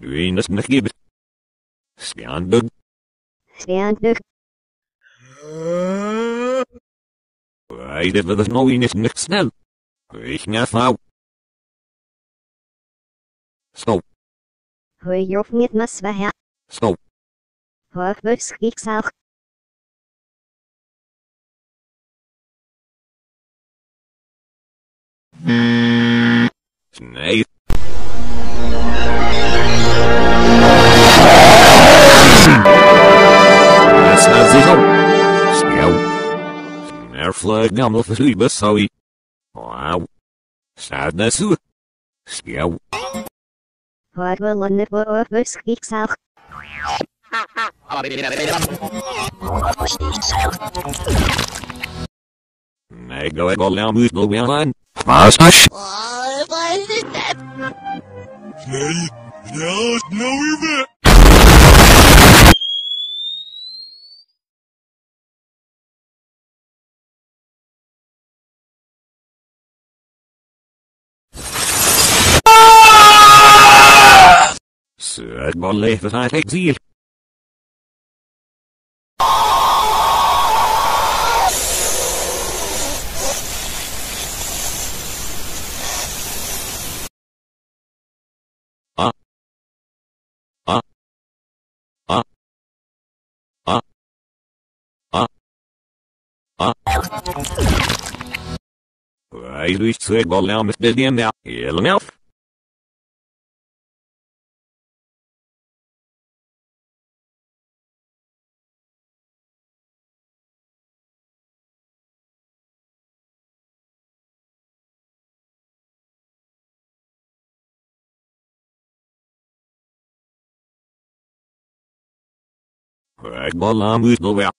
Venus McGibb. Sternbug. Sternbug. Wijden we de nou in niet snel. Ik naar vrouw. Stop. Hoi jof niet we? zwaar. Stop. Hoor ik. Nee. Snärflög gammal för syba sa vi. Wow. Sadness u. Skjau. Hoog wil landet wo hoog bus gieksaal. Nee, go ik al aan moet nog weer het bolleven uit exil. Ah. Ah. Ah. Ah. Ah. Ah. Wij luisteren wel naar met de DMA, heel nerf. Wil aan moet nog wel.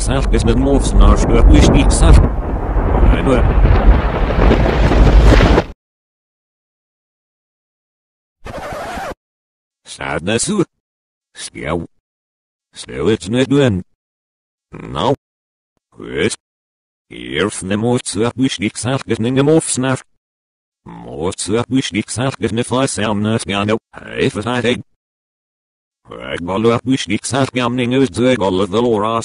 Zelf is met mofs naar zou ik wist niet zelf. En we. Sadness u. Skjau. Hier van de moord zou ik wist niet zelf is de mofs naar. Niet zelf is niet voor zelf gaan op. Even tijd. Ik wil Valde att beskriksat gamling ut högbollar the låra.